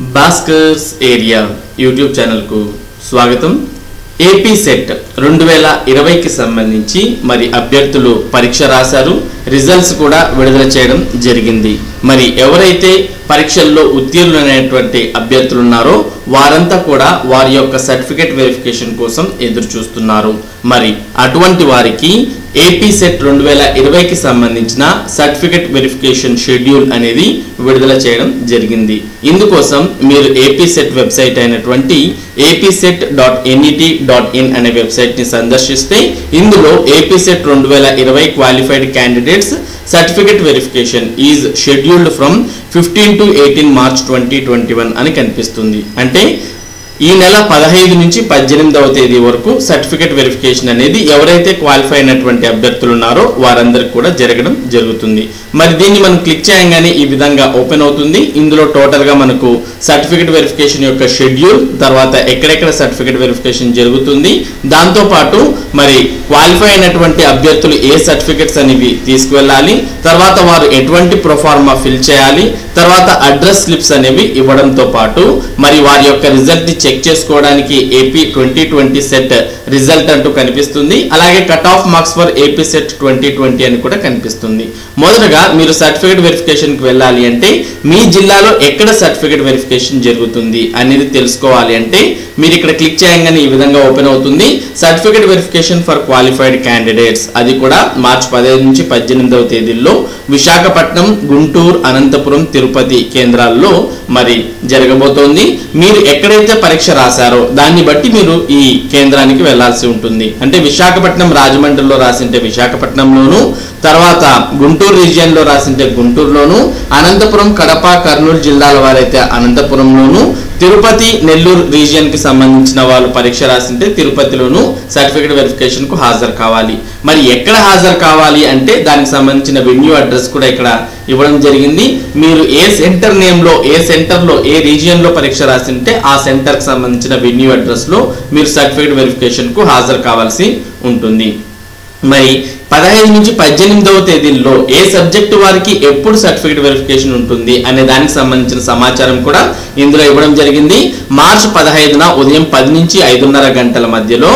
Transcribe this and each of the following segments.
Bhaskar's area YouTube ఛానల్కు స్వాగతం. AP SET రెండు వేల ఇరవైకి సంబంధించి మరి అభ్యర్థులు పరీక్ష రాశారు. రిజల్ట్స్ కూడా విడుదల చేయడం జరిగింది. మరి ఎవరైతే పరీక్షల్లో ఉత్తీర్ణులైనటువంటి అభ్యర్థులు ఉన్నారో వారంతా కూడా వారి యొక్క సర్టిఫికేట్ వెరిఫికేషన్ కోసం ఎదురు చూస్తున్నారు మరి అటువంటి వారికి ఏపీ సెట్ రెండు వేల ఇరవైకి సంబంధించిన సర్టిఫికేట్ వెరిఫికేషన్ షెడ్యూల్ అనేది విడుదల చేయడం జరిగింది. ఇందుకోసం మీరు ఏపీ సెట్ వెబ్సైట్ అయినటువంటి AP SET dot NET dot in అనే వెబ్సైట్ని సందర్శిస్తే ఇందులో ఏపీ సెట్ రెండు వేల ఇరవై qualified candidates certificate verification is scheduled from fifteen to eighteen March twenty twenty one అని కనిపిస్తుంది. అంటే ఈ నెల పదహైదు నుంచి పద్దెనిమిదవ తేదీ వరకు సర్టిఫికేట్ వెరిఫికేషన్ అనేది ఎవరైతే క్వాలిఫై అయినటువంటి అభ్యర్థులు ఉన్నారో వారందరికి కూడా జరగడం జరుగుతుంది. మరి దీన్ని మనం క్లిక్ చేయగానే ఈ విధంగా ఓపెన్ అవుతుంది. ఇందులో టోటల్గా మనకు సర్టిఫికేట్ వెరిఫికేషన్ యొక్క షెడ్యూల్ తర్వాత ఎక్కడెక్కడ సర్టిఫికేట్ వెరిఫికేషన్ జరుగుతుంది. దాంతో పాటు మరి క్వాలిఫై అయినటువంటి అభ్యర్థులు ఏ సర్టిఫికెట్స్ అనేవి తీసుకువెళ్ళాలి తర్వాత వారు ఎటువంటి ప్రొఫార్మా ఫిల్ చేయాలి తర్వాత అడ్రస్ స్లిప్స్ అనేవి ఇవ్వడంతో పాటు మరి వారి యొక్క రిజల్ట్ని చెక్ చేసుకోవడానికి AP twenty twenty SET result అంటూ కనిపిస్తుంది. అలాగే cut off marks for AP SET twenty twenty అని కూడా కనిపిస్తుంది. మొదటగా మీరు సర్టిఫికేట్ వెరిఫికేషన్కి వెళ్ళాలి అంటే మీ జిల్లాలో ఎక్కడ సర్టిఫికేట్ వెరిఫికేషన్ జరుగుతుంది అనేది తెలుసుకోవాలి అంటే మీరు ఇక్కడ క్లిక్ చేయగానే ఈ విధంగా ఓపెన్ అవుతుంది. Certificate verification for qualified candidates అది కూడా మార్చి పదిహేను నుంచి పద్దెనిమిదవ తేదీల్లో విశాఖపట్నం గుంటూరు అనంతపురం తిరుపతి కేంద్రాల్లో మరి జరగబోతోంది. మీరు ఎక్కడైతే పరీక్ష రాశారో దాన్ని బట్టి మీరు ఈ కేంద్రానికి వెళ్ళాల్సి ఉంటుంది. అంటే విశాఖపట్నం రాజమండ్రిలో రాసింటే విశాఖపట్నంలోను తర్వాత గుంటూరు రీజియన్లో రాసింటే గుంటూరులోను అనంతపురం కడప కర్నూలు జిల్లాల వారైతే అనంతపురంలోను తిరుపతి నెల్లూరు రీజియన్కి సంబంధించిన వాళ్ళు పరీక్ష రాసింటే తిరుపతిలోను సర్టిఫికేట్ వెరిఫికేషన్కు హాజరు కావాలి. మరి ఎక్కడ హాజరు కావాలి అంటే దానికి సంబంధించిన వెన్యూ అడ్రస్ కూడా ఇక్కడ ఇవ్వడం జరిగింది. మీరు ఏ సెంటర్ నేమ్లో ఏ సెంటర్లో ఏ రీజియన్లో పరీక్ష రాసింటే ఆ సెంటర్కి సంబంధించిన వెన్యూ అడ్రస్లో మీరు సర్టిఫికేట్ వెరిఫికేషన్కు హాజరు కావాల్సి ఉంటుంది. మరి పదహైదు నుంచి పద్దెనిమిదవ తేదీల్లో ఏ సబ్జెక్టు వారికి ఎప్పుడు సర్టిఫికేట్ వెరిఫికేషన్ ఉంటుంది అనే దానికి సంబంధించిన సమాచారం కూడా ఇందులో ఇవ్వడం జరిగింది. మార్చి పదహైదున ఉదయం పది నుంచి ఐదున్నర గంటల మధ్యలో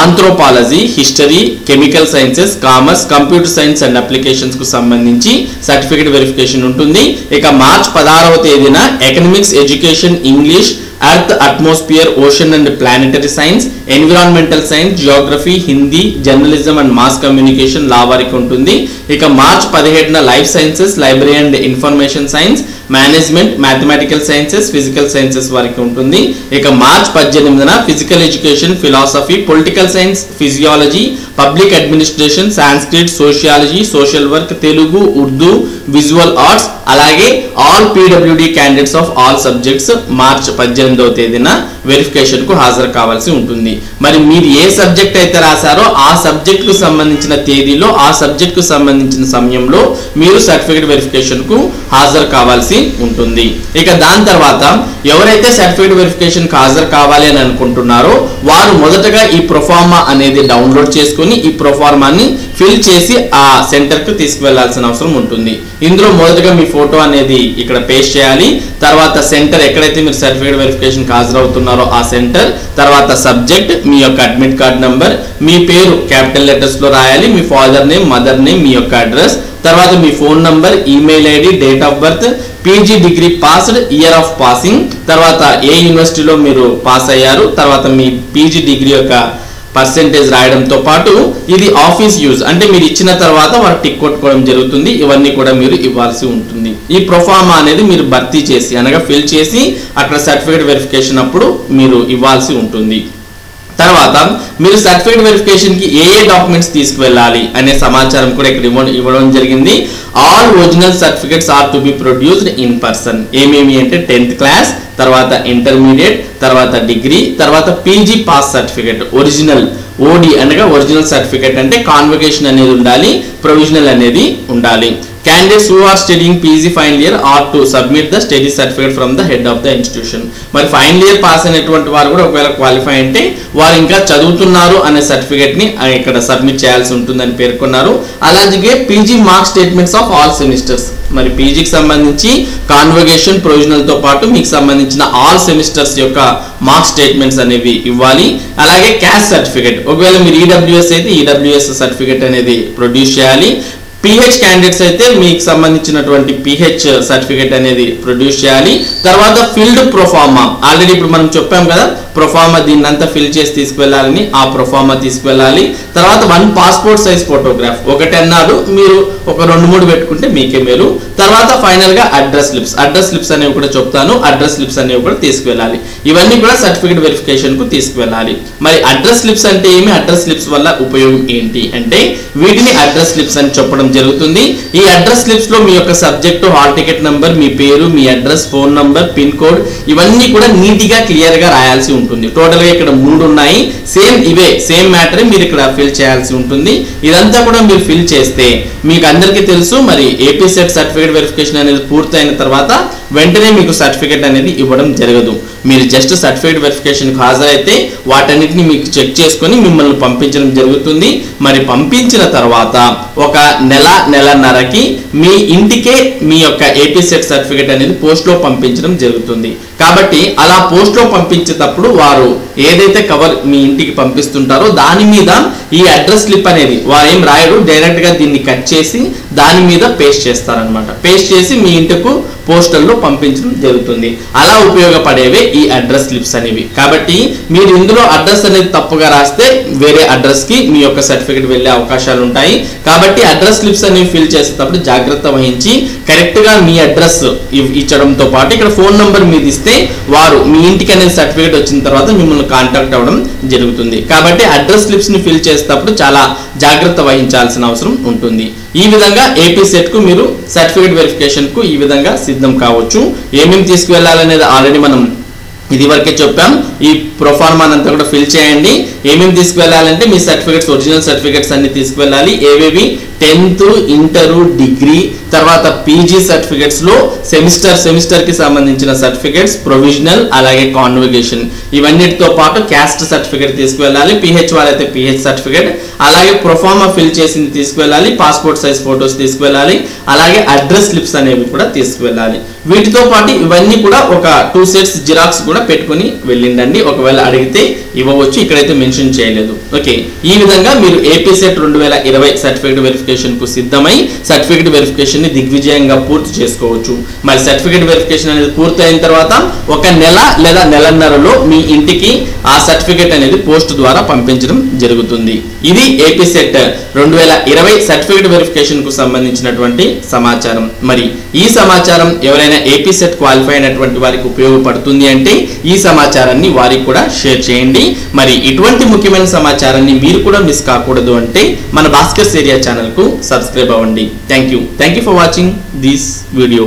anthropology history chemical sciences commerce computer science and అప్లికేషన్స్కు సంబంధించి సర్టిఫికేట్ వెరిఫికేషన్ ఉంటుంది. ఇక మార్చ్ పదహారవ తేదీన economics education English earth atmosphere ocean and planetary science environmental science geography Hindi journalism and mass communication law వారికి ఉంటుంది. ఇక మార్చ్ పదిహేడున life sciences library and information science management mathematical sciences physical sciences వరకు ఉంటుంది. ఇక March పద్దెనిమిదిన physical education philosophy political science physiology public administration Sanskrit sociology social work Telugu Urdu visual arts అలాగే all PWD candidates of all subjects March పద్దెనిమిది పద్దెనిమిదవ తేదీన వెరిఫికేషన్కు హాజరు కావాల్సి ఉంటుంది. మరి మీరు ఏ సబ్జెక్ట్ అయితే రాశారో ఆ సబ్జెక్ట్కు సంబంధించిన తేదీలో ఆ సబ్జెక్ట్కు సంబంధించిన సమయంలో మీరు సర్టిఫికేట్ వెరిఫికేషన్కు హాజరు కావాల్సి ఉంటుంది. ఇక దాని తర్వాత ఎవరైతే సర్టిఫికేట్ వెరిఫికేషన్కు హాజరు కావాలి అని అనుకుంటున్నారో వారు మొదటగా ఈ ప్రొఫార్మా అనేది డౌన్లోడ్ చేసుకొని ఈ ప్రొఫార్మాని ఫిల్ చేసి ఆ సెంటర్కు తీసుకువెళ్ళాల్సిన అవసరం ఉంటుంది. ఇందులో మొదటగా మీ ఫోటో అనేది ఇక్కడ పేస్ట్ చేయాలి. తర్వాత సెంటర్ ఎక్కడైతే మీరు సర్టిఫికేట్ వెరిఫికేషన్ హాజరవుతున్నారో ఆ సెంటర్ తర్వాత సబ్జెక్ట్ మీ యొక్క అడ్మిట్ కార్డ్ నంబర్ మీ పేరు క్యాపిటల్ లెటర్స్లో రాయాలి మీ ఫాదర్ నేమ్ మదర్ నేమ్ మీ యొక్క అడ్రస్ తర్వాత మీ phone number email ID date of birth PG degree passed year of passing తర్వాత ఏ యూనివర్సిటీలో మీరు పాస్ అయ్యారు తర్వాత మీ పీజీ డిగ్రీ యొక్క పర్సెంటేజ్ రాయడంతో పాటు ఇది ఆఫీస్ యూజ్ అంటే మీరు ఇచ్చిన తర్వాత వారు టిక్ కొట్టుకోవడం జరుగుతుంది ఇవన్నీ కూడా మీరు ఇవ్వాల్సి ఉంటుంది. ఈ ప్రొఫార్మా అనేది మీరు భర్తీ చేసి అనగా ఫిల్ చేసి అక్కడ సర్టిఫికేట్ వెరిఫికేషన్ అప్పుడు మీరు ఇవ్వాల్సి ఉంటుంది. తర్వాత మీరు సర్టిఫికేట్ వెరిఫికేషన్కి ఏ ఏ డాక్యుమెంట్స్ తీసుకువెళ్ళాలి అనే సమాచారం కూడా ఇక్కడ ఇవ్వ ఇవ్వడం జరిగింది. All original certificates are to be produced in person ఏమేమి అంటే టెన్త్ క్లాస్ తర్వాత ఇంటర్మీడియట్ తర్వాత డిగ్రీ తర్వాత PG pass certificate original OD అనగా ఒరిజినల్ సర్టిఫికేట్ అంటే కాన్వకేషన్ అనేది ఉండాలి ప్రొవిజనల్ అనేది ఉండాలి. Candidates who are studying PG final year are to submit the study certificate from the head of the institution మరి ఫైనల్ ఇయర్ పాస్ అయినటువంటి వారు కూడా ఒకవేళ క్వాలిఫై అంటే వారు ఇంకా చదువుతున్నారు అనే సర్టిఫికేట్ని ఇక్కడ సబ్మిట్ చేయాల్సి ఉంటుందని పేర్కొన్నారు. అలాగే PG mark statements of all semesters మరి పీజీకి సంబంధించి కాన్వగేషన్ ప్రొవిజనల్తో పాటు మీకు సంబంధించిన ఆల్ సెమిస్టర్స్ యొక్క మార్క్ స్టేట్మెంట్స్ అనేవి ఇవ్వాలి. అలాగే క్యాస్ట్ సర్టిఫికేట్ ఒకవేళ మీరు ఈడబ్ల్యూఎస్ అయితే ఈడబ్ల్యూఎస్ సర్టిఫికేట్ అనేది ప్రొడ్యూస్ చేయాలి. పిహెచ్ క్యాండిడేట్స్ అయితే మీకు సంబంధించినటువంటి పిహెచ్ సర్టిఫికేట్ అనేది ప్రొడ్యూస్ చేయాలి. తర్వాత ఫిల్డ్ ప్రొఫార్మా ఆల్రెడీ ఇప్పుడు మనం చెప్పాం కదా ప్రొఫార్మా దీన్ని అంతా ఫిల్ చేసి తీసుకువెళ్ళాలని ఆ ప్రొఫార్మా తీసుకువెళ్ళాలి. తర్వాత వన్ పాస్పోర్ట్ సైజ్ ఫోటోగ్రాఫ్ ఒకటి అన్నారు మీరు ఒక రెండు మూడు పెట్టుకుంటే మీకే మేలు. తర్వాత ఫైనల్గా అడ్రస్ స్లిప్స్ అడ్రస్ స్లిప్స్ అనేవి కూడా చెప్తాను. అడ్రస్ స్లిప్స్ అనేవి కూడా తీసుకువెళ్ళాలి. ఇవన్నీ కూడా సర్టిఫికేట్ వెరిఫికేషన్కు తీసుకువెళ్ళాలి. మరి అడ్రస్ స్లిప్స్ అంటే ఏమి? అడ్రస్ స్లిప్స్ వల్ల ఉపయోగం ఏంటి అంటే వీటిని అడ్రస్ స్లిప్స్ అని చెప్పడం జరుగుతుంది. ఈ అడ్రస్ స్లిప్స్లో మీ యొక్క సబ్జెక్టు హాల్ టికెట్ నంబర్ మీ పేరు మీ address phone number pin code ఇవన్నీ కూడా నీట్గా క్లియర్గా రాయాల్సి ఉంటుంది. టోటల్గా ఇక్కడ మూడు ఉన్నాయి. సేమ్ ఇవే సేమ్ మ్యాటర్ మీరు ఇక్కడ ఫిల్ చేయాల్సి ఉంటుంది. ఇదంతా కూడా మీరు ఫిల్ చేస్తే మీకు అందరికీ తెలుసు మరి ఏపీ సెట్ సర్టిఫికేట్ వెరిఫికేషన్ అనేది పూర్తయిన తర్వాత వెంటనే మీకు సర్టిఫికేట్ అనేది ఇవ్వడం జరగదు. మీరు జస్ట్ సర్టిఫికేట్ వెరిఫికేషన్కి హాజరైతే వాటన్నిటిని మీకు చెక్ చేసుకొని మిమ్మల్ని పంపించడం జరుగుతుంది. మరి పంపించిన తర్వాత ఒక నెల నెలన్నరకి మీ ఇంటికే మీ యొక్క ఏపీ సెట్ సర్టిఫికేట్ అనేది పోస్ట్లో పంపించడం జరుగుతుంది. కాబట్టి అలా పోస్ట్లో పంపించేటప్పుడు వారు ఏదైతే కవర్ మీ ఇంటికి పంపిస్తుంటారో దాని మీద ఈ అడ్రస్ స్లిప్ అనేది వారు ఏం రాయడు డైరెక్ట్గా దీన్ని కట్ చేసి దాని మీద పేస్ట్ చేస్తారనమాట పేస్ట్ చేసి మీ ఇంటికు పోస్టల్లో పంపించడం జరుగుతుంది. అలా ఉపయోగపడేవే ఈ అడ్రస్ స్లిప్స్ అనేవి. కాబట్టి మీరు ఇందులో అడ్రస్ అనేది తప్పుగా రాస్తే వేరే అడ్రస్కి మీ యొక్క సర్టిఫికేట్ వెళ్ళే అవకాశాలు ఉంటాయి. కాబట్టి అడ్రస్ స్లిప్స్ అనేవి ఫిల్ చేసేటప్పుడు జాగ్రత్త వహించి కరెక్ట్గా మీ అడ్రస్ ఇచ్చడంతో పాటు ఇక్కడ ఫోన్ నెంబర్ మీద ఇస్తే వారు మీ ఇంటికి అనేది సర్టిఫికేట్ వచ్చిన తర్వాత మిమ్మల్ని కాంటాక్ట్ అవ్వడం జరుగుతుంది. కాబట్టి అడ్రస్ స్లిప్స్ని ఫిల్ చేసేటప్పుడు చాలా జాగ్రత్త వహించాల్సిన అవసరం ఉంటుంది. ఈ విధంగా ఏపీ సెట్కు మీరు సర్టిఫికేట్ వెరిఫికేషన్కు ఈ విధంగా సిద్ధం కావచ్చు. ఏమేమి తీసుకువెళ్ళాలనేది ఆల్రెడీ మనం ఇది వరకే చెప్పాం. ఈ ప్రొఫార్మాన్ అంతా కూడా ఫిల్ చేయండి. ఏమేమి తీసుకువెళ్ళాలంటే మీ సర్టిఫికేట్స్ ఒరిజినల్ సర్టిఫికేట్స్ అన్ని తీసుకువెళ్ళాలి. ఏవేవి టెన్త్ ఇంటరు డిగ్రీ తర్వాత పీజీ సర్టిఫికేట్స్లో సెమిస్టర్ సెమిస్టర్కి సంబంధించిన సర్టిఫికేట్స్ ప్రొవిజనల్ అలాగే కాన్వగేషన్ ఇవన్నిటితో పాటు క్యాస్ట్ సర్టిఫికేట్ తీసుకువెళ్ళాలి పిహెచ్ వాళ్ళైతే పిహెచ్ సర్టిఫికేట్. అలాగే ప్రొఫార్మా ఫిల్ చేసింది తీసుకువెళ్ళాలి పాస్పోర్ట్ సైజ్ ఫొటోస్ తీసుకువెళ్ళాలి అలాగే అడ్రస్ స్లిప్స్ అనేవి కూడా తీసుకువెళ్ళాలి. వీటితో పాటు ఇవన్నీ కూడా ఒక టూ సెట్స్ జిరాక్స్ కూడా పెట్టుకొని వెళ్ళిండండి. ఒకవేళ అడిగితే ఇవ్వవచ్చు ఇక్కడైతే మెన్షన్ చేయలేదు. ఓకే ఈ విధంగా మీరు ఏపీ సెట్ రెండు వేల ఇరవై సర్టిఫికేట్ వెరిఫికేషన్ కు సిద్ధమై సర్టిఫికేట్ వెరిఫికేషన్ని దిగ్విజయంగా పూర్తి చేసుకోవచ్చు. మరి సర్టిఫికేట్ వెరిఫికేషన్ అనేది పూర్తయిన తర్వాత ఒక నెల లేదా నెలన్నరలో మీ ఇంటికి ఆ సర్టిఫికేట్ అనేది పోస్ట్ ద్వారా పంపించడం జరుగుతుంది. ఇది ఏపీ సెట్ రెండు వేల ఇరవై సర్టిఫికేట్ వెరిఫికేషన్కు సంబంధించినటువంటి సమాచారం. మరి ఈ సమాచారం ఎవరైనా ఏపీ సెట్ క్వాలిఫై అయినటువంటి వారికి ఉపయోగపడుతుంది అంటే ఈ సమాచారాన్ని వారికి కూడా షేర్ చేయండి. మరి ఇటువంటి ముఖ్యమైన సమాచారాన్ని మీరు కూడా మిస్ కాకూడదు అంటే మన భాస్కర్స్ ఏరియా ఛానల్ కు సబ్స్క్రైబ్ అవ్వండి. Thank you thank you for watching this video